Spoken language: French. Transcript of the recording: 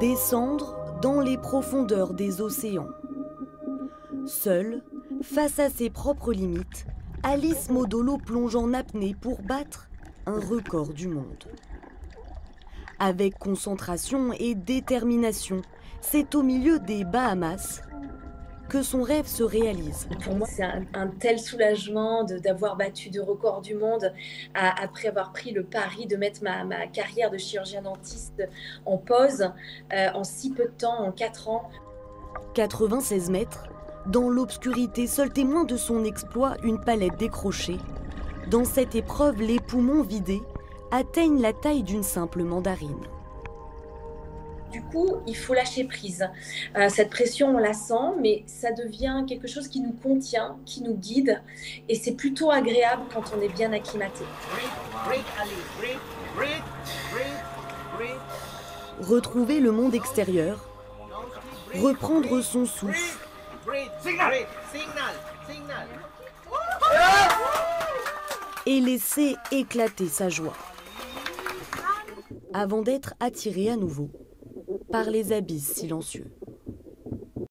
Descendre dans les profondeurs des océans. Seule, face à ses propres limites, Alice Modolo plonge en apnée pour battre un record du monde. Avec concentration et détermination, c'est au milieu des Bahamas que son rêve se réalise. Pour moi, c'est un, tel soulagement d'avoir battu de records du monde après avoir pris le pari de mettre ma, carrière de chirurgien dentiste en pause euh, en si peu de temps, en 4 ans. 96 mètres, dans l'obscurité, seul témoin de son exploit, une palette décrochée. Dans cette épreuve, les poumons vidés atteignent la taille d'une simple mandarine. Du coup, il faut lâcher prise. Euh, cette pression, on la sent, mais ça devient quelque chose qui nous contient, qui nous guide, et c'est plutôt agréable quand on est bien acclimaté. Retrouver le monde extérieur, reprendre son souffle. Et laisser éclater sa joie avant d'être attiré à nouveau par les abysses silencieux.